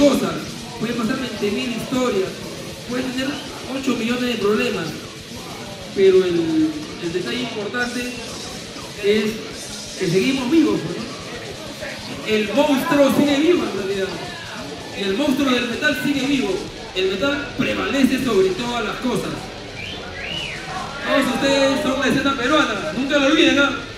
cosas, pueden pasar 20.000 historias, pueden tener 8 millones de problemas, pero el, el detalle importante es que seguimos vivos. El monstruo sigue vivo en realidad. El monstruo del metal sigue vivo. El metal prevalece sobre todas las cosas. Todos ustedes son la escena peruana, nunca lo olviden.